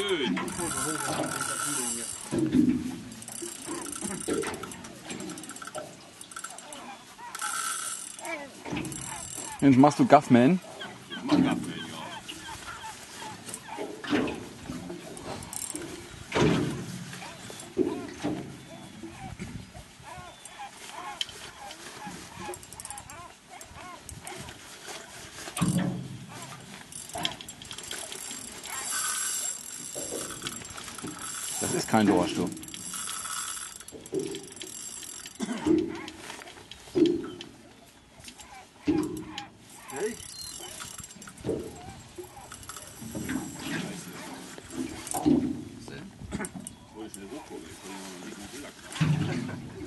schön. Jetzt machst du Guffman. Kein du.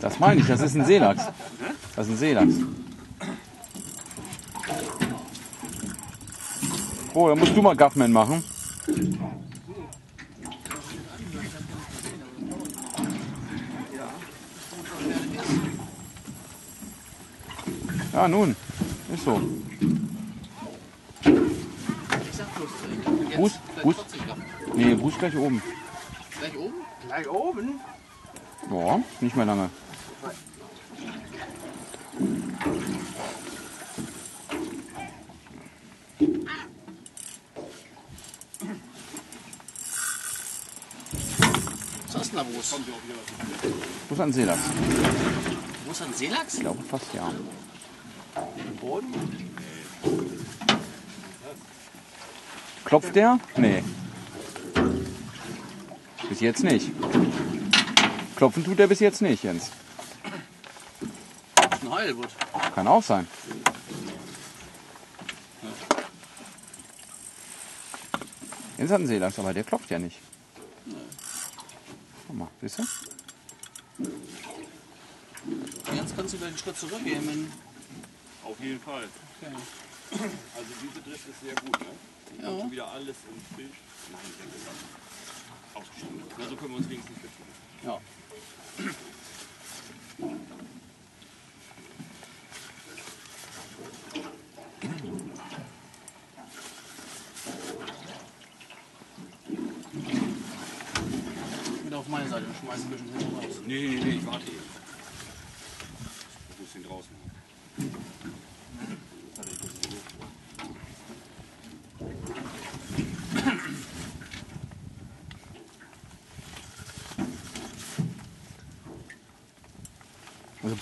Das meine ich, das ist ein Seelachs. Das ist ein Seelachs. Oh, da musst du mal Guffman machen. Ja, nun. Ist so. Ich sag bloß, äh, jetzt Fuß, gleich Fuß. 40 Gramm. Nee, Fuß gleich oben. Gleich oben? Gleich oben? Ja, nicht mehr lange. Was du denn da, Wurst? Wo ist ein Seelachs? Wo ist ein Seelachs? Ich glaube fast ja. Boden? Klopft der? Nee. Bis jetzt nicht. Klopfen tut er bis jetzt nicht, Jens. Das ist ein Heulwood. Kann auch sein. Jens hat einen Seelachs, aber der klopft ja nicht. Guck mal, siehst du? Jetzt kannst du wieder einen Schritt zurückgehen. Wenn, Auf jeden Fall. okay. Also diese Drift ist sehr gut, ne? Ja. Schon wieder alles im Bild. Nein, weggelassen. Ausgeschieden. Na, so können wir uns wenigstens betrieben. ja. Wieder auf meine Seite und schmeiß ein bisschen hinten raus. Nee, nee, nee, ich warte hier. Ich muss den draußen haben. Das hatte ich das so vor.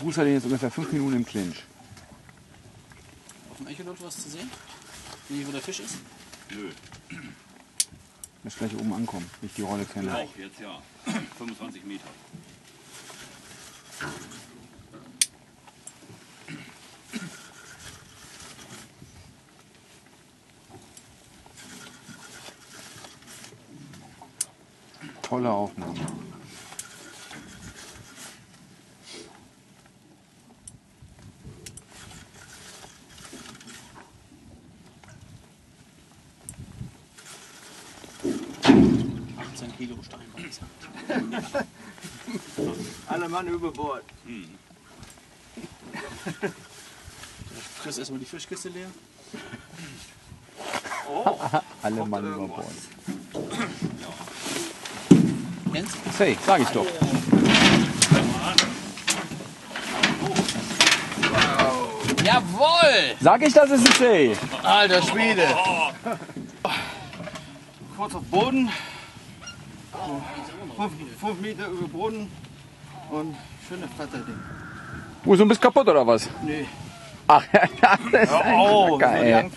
Bruce hat ihn jetzt ungefähr fünf Minuten im Clinch. Auf dem Echolot was zu sehen? Wie wo der Fisch ist? Nö, Muss gleich oben ankommen, wie ich die Rolle kenne. auch jetzt ja. 25 Meter. Tolle Aufnahme. Achtzehn Kilo Steinbeißer. Alle Mann über Bord. Du kriegst erstmal die Fischkiste leer. Alle Mann über Bord. Jens? Say, sag ich doch. Jawohl! Sag ich, das ist ein Say. Alter Schwede! Kurz auf Boden. So, fünf, fünf Meter über Boden. Und schöne fette Ding. Wo, so ein bisschen kaputt oder was? Nee. Ach, das ist ein Oh, Schnacker,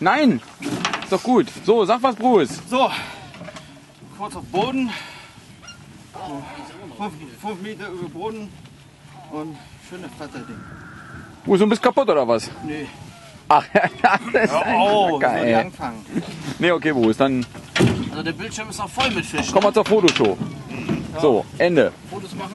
Nein! Ist doch gut. So, sag was, Bruce. So, kurz auf Boden. So, fünf, fünf Meter über Boden. Und schöne fette Ding. Bruce, du bist kaputt oder was? Nee. Ach, das ist ein Oh, ey. anfangen. Nee, okay, Bruce, dann Also der Bildschirm ist noch voll mit Fischen. kommen wir zur Fotoshow. So, Ende. Fotos machen.